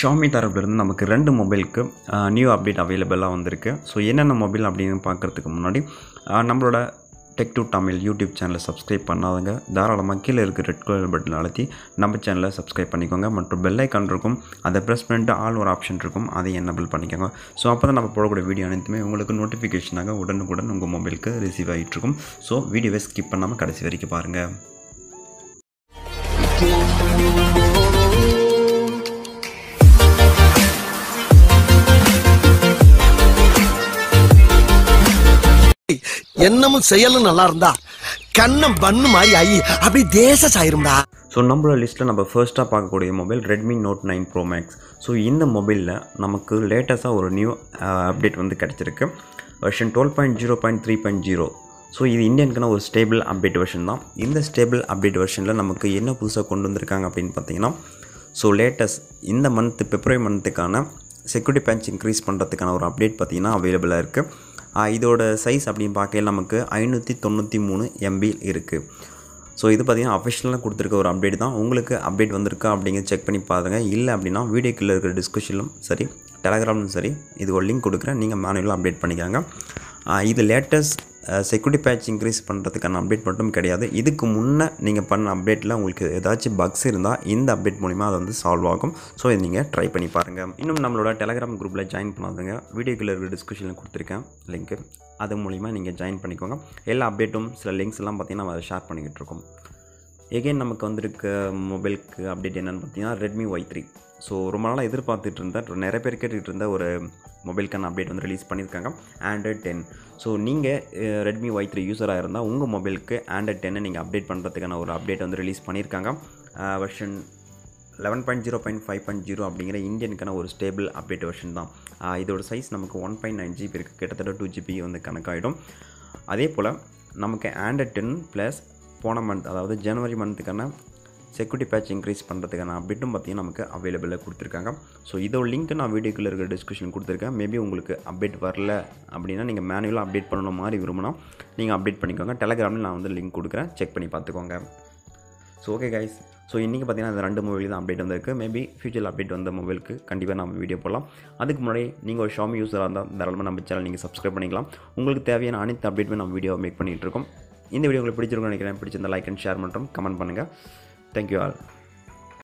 Xiaomi தரப்புலேருந்து நமக்கு ரெண்டு மொபைலுக்கு நியூ அப்டேட் அவைலபிளாக வந்திருக்கு. ஸோ என்னென்ன மொபைல் அப்படின்னு பார்க்குறதுக்கு முன்னாடி நம்மளோட டெக் டு தமிழ் யூடியூப் சேனலை சப்ஸ்கிரைப் பண்ணாதவங்க தாராளமாக கீழே இருக்க ரெட் கலர் பட்டன் அழுத்தி நம்ம சேனலை சப்ஸ்கிரைப் பண்ணிக்கோங்க. மற்றும் பெல் ஐக்கான் இருக்கும். அதை ப்ரெஸ் பண்ணிட்டு ஆல் ஒரு ஆப்ஷன் இருக்கும். அதை என்னபிள் பண்ணிக்கோங்க. ஸோ அப்போ தான் நம்ம போடக்கூடிய வீடியோ அனைத்துமே உங்களுக்கு நோட்டிஃபிகேஷனாக உடனுக்குடன் உங்கள் மொபைலுக்கு ரிசீவ் ஆகிட்டு இருக்கும். ஸோ வீடியோவை ஸ்கிப் பண்ணாமல் கடைசி வரைக்கும் பாருங்கள் எண்ணமும் செயலும் நல்லா இருந்தா கண்ணம் பண்ணு மாதிரி ஆகி அப்படி தேச சாயிரும்டா. ஸோ நம்மளோட லிஸ்ட்டில் நம்ம ஃபர்ஸ்ட்டாக பார்க்கக்கூடிய mobile Redmi Note nine Pro Max so இந்த மொபைலில் நமக்கு லேட்டஸ்ட்டாக ஒரு நியூ அப்டேட் uh, வந்து கிடச்சிருக்கு. Version twelve point zero point three point zero so இது இந்தியனுக்கான ஒரு ஸ்டேபிள் அப்டேட் வெர்ஷன் தான். இந்த ஸ்டேபிள் அப்டேட் வெர்ஷனில் நமக்கு என்ன புதுசாக கொண்டு வந்திருக்காங்க அப்படின்னு பார்த்தீங்கன்னா ஸோ லேட்டஸ்ட் இந்த மந்த் பிப்ரவரி மந்த்துக்கான செக்யூரிட்டி பேட்ச் இன்க்ரீஸ் பண்ணுறதுக்கான ஒரு அப்டேட் பார்த்திங்கன்னா அவைலபிளாக இருக்குது இதோட சைஸ் அப்படின்னு பார்க்கையில் நமக்கு ஐநூற்றி தொண்ணூற்றி மூணு எம்பி இருக்குது ஸோ இது பார்த்தீங்கன்னா அஃபிஷியலாக கொடுத்துருக்க ஒரு அப்டேட் தான். உங்களுக்கு அப்டேட் வந்திருக்கா அப்படிங்கிறத செக் பண்ணி பாருங்க. இல்லை அப்படின்னா வீடியோக்குள்ளே இருக்கிற டிஸ்கஷனிலும் சரி டெலகிராம்லும் சரி இது ஒரு லிங்க் கொடுக்குறேன். நீங்கள் மேனுவலாக அப்டேட் பண்ணிக்காங்க. இது லேட்டஸ்ட் செக்யூரிட்டி பேட்ச் இன்க்ரீஸ் பண்ணுறதுக்கான அப்டேட் மட்டும் கிடையாது. இதுக்கு முன்னே நீங்கள் பண்ண அப்டேட்டில் உங்களுக்கு ஏதாச்சும் பக்ஸ் இருந்தால் இந்த அப்டேட் மூலிமா அது வந்து சால்வ் ஆகும். ஸோ இதை நீங்கள் ட்ரை பண்ணி பாருங்கள் இன்னும் நம்மளோட டெலகிராம் குரூப்பில் ஜாயின் பண்ணாதுங்க. வீடியோக்குள்ள இருக்கிற டிஸ்கஷனில் கொடுத்துருக்கேன் லிங்க்கு அது மூலிமா நீங்கள் ஜாயின் பண்ணிக்கோங்க. எல்லா அப்டேட்டும் சில லிங்க்ஸ் எல்லாம் பார்த்தீங்கன்னா நம்ம அதை ஷேர் பண்ணிக்கிட்டு இருக்கோம். எகைன் நமக்கு வந்திருக்க மொபைலுக்கு அப்டேட் என்னென்னு பார்த்தீங்கன்னா ரெட்மி ஒய் த்ரீ ஸோ ரொம்ப நாளாக எதிர்பார்த்துட்டு இருந்தேன் நிறைய பேர் கேட்டுகிட்டு இருந்த ஒரு மொபைலுக்கான அப்டேட் வந்து ரிலீஸ் பண்ணியிருக்காங்க ஆண்ட்ராய்ட் டென் ஸோ நீங்கள் ரெட்மி ஒய் த்ரீ யூஸராக இருந்தால் உங்கள் மொபைலுக்கு ஆண்ட்ராய்ட் டென்னை நீங்கள் அப்டேட் பண்ணுறதுக்கான ஒரு அப்டேட் வந்து ரிலீஸ் பண்ணியிருக்காங்க. Version eleven point zero point five point zero அப்படிங்கிற இந்தியனுக்கான ஒரு ஸ்டேபிள் அப்டேட் வெர்ஷன் தான். இதோட சைஸ் நமக்கு ஒன் பாயிண்ட் நைன் ஜிபி இருக்குது கிட்டத்தட்ட டூ ஜிபி வந்து கணக்காகிடும் அதே போல் நமக்கு ஆண்ட்ராய்ட் டென் ப்ளஸ் போன மந்த் அதாவது ஜனவரி மந்த்துக்கான செக்யூரிட்டி பேட்ச் இன்க்ரீஸ் பண்ணுறதுக்கான அப்டேட்டும் பார்த்தீங்கன்னா நமக்கு அவைலபிளாக கொடுத்துருக்காங்க. ஸோ இதோட லிங்க் நான் வீடியோக்குள்ளே இருக்கிற டிஸ்கஷன் கொடுத்துருக்கேன். மேபி உங்களுக்கு அப்டேட் வரல அப்படின்னா நீங்கள் மேனுவலாக அப்டேட் பண்ணணும் மாதிரி விரும்பினா நீங்கள் அப்டேட் பண்ணிக்கோங்க. டெலகிராமில் நான் வந்து லிங்க் கொடுக்குறேன். செக் பண்ணி பார்த்துக்கோங்க. ஸோ ஓகே கைஸ் ஸோ இன்றைக்கி பார்த்தீங்கன்னா இந்த ரெண்டு மொபைல் தான் அப்டேட் வந்திருக்கு. மேபி ஃபியூச்சர் அப்டேட் வந்த மொபைலுக்கு கண்டிப்பாக நம்ம வீடியோ போடலாம். அதுக்கு முன்னாடி நீங்கள் ஒரு ஷாமி யூஸராக இருந்தால் தாராளமாக நம்ம சேனல் நீங்கள் சப்ஸ்கிரைப் பண்ணிக்கலாம். உங்களுக்கு தேவையான அனைத்து அப்டேட்டுமே நம்ம வீடியோ மேக் பண்ணிகிட்டு இருக்கோம். இந்த வீடியோ உங்களுக்கு பிடிச்சிருக்கும்னு நினைக்கிறேன். பிடிச்சிருந்த லைக் அண்ட் ஷேர் பண்ணுறோம் கமெண்ட் பண்ணுங்கள் தேங்க்யூ ஆல்